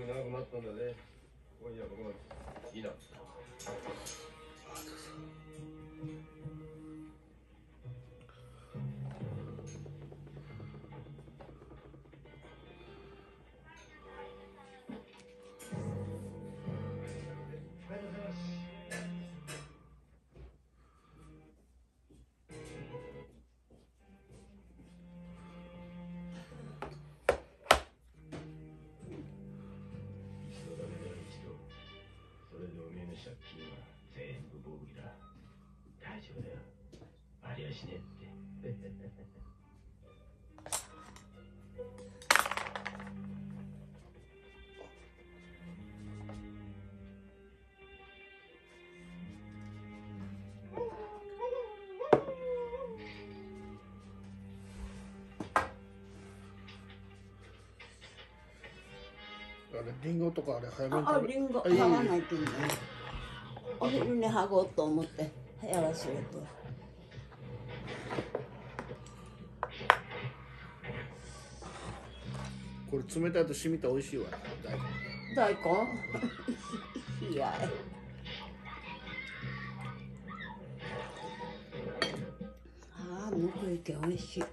も長くなったんだね。今夜はここまでいいな。借金は全部だ。大丈夫だよ。ありゃしねえって。あれリンゴとかあれ早めにあ、あ食べリンゴ。買わないといいね。お昼に剥ごうと思って、部屋忘れて。これ冷たいと染みたら美味しいわ大根大根？いや。ああ、ぬくいけ美味しい。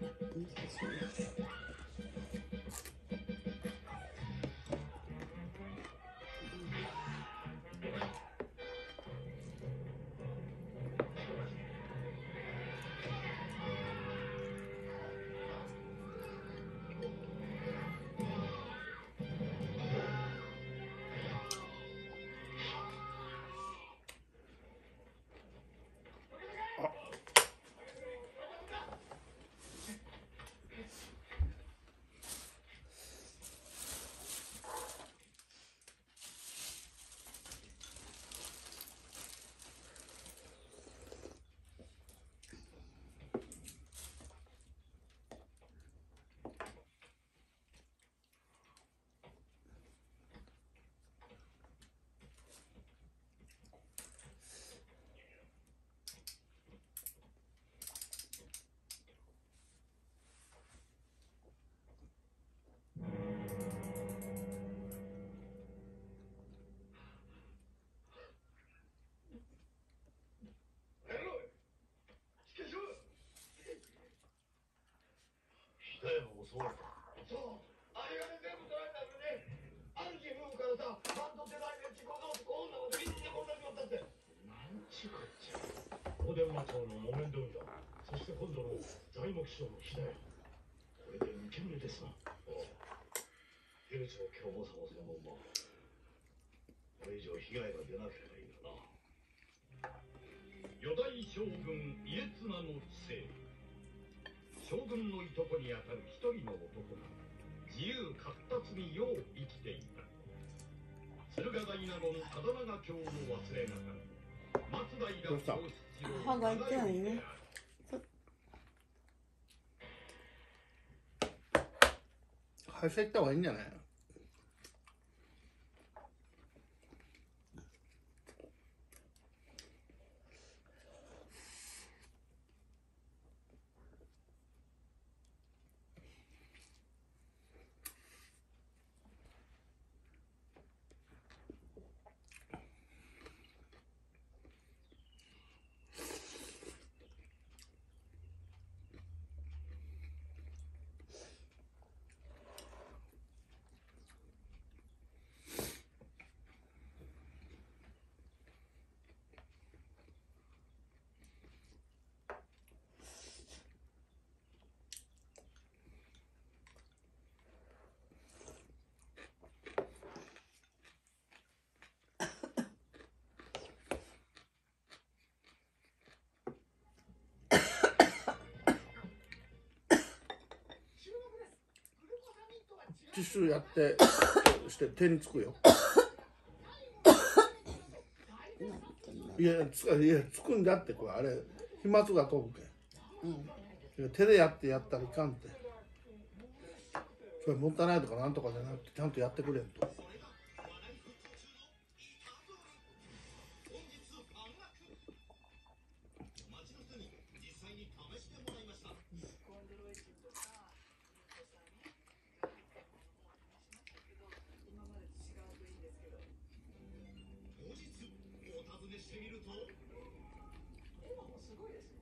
だ。よそうそうあれがね全部取られたんだねある日夫婦からさバンド世代で自己同士女のみんなこんなになったってなんちゅうこっちゃ小伝馬町の木綿問屋そして今度の材木商の日だよこれで受け身ですな手口の凶暴さもそのままこれ以上被害が出なければいいんだな四代将軍家綱の治世将軍のいとこにあたる一人の男が自由闊達によう生きていた。駿河台納言忠長卿の忘れなかる松平どうした？宗七郎歯が痛いね。歯医者行った方がいいんじゃない？ティッシュやってして手につくよ。いやついやつくんだってこれあれ飛沫が飛ぶけん。うん手でやってやったらいかんって。それもったいないとかなんとかじゃなくてちゃんとやってくれんと。してみると。すごいですね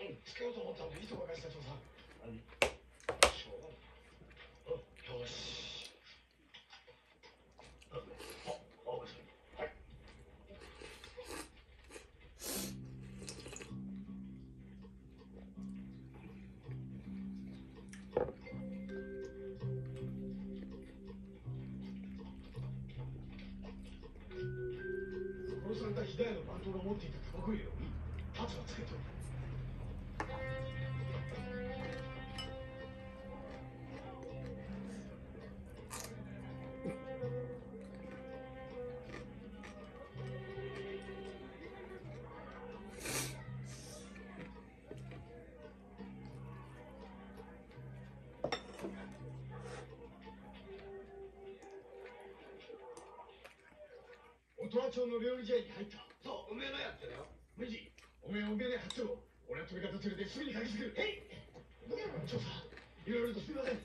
うんつけようと思ったのでい。つもかし。た長さん何し。ょうがない。よし。ああ青さんはい。殺された左の番頭が持ってい。たタバコ入れをタツがつけておるトラ町の料理試合に入ったそうおめえのやつだよ。無事おめえおめえで八丁俺は取り方連れてすぐに駆けつけるへい調査いろいろとすみません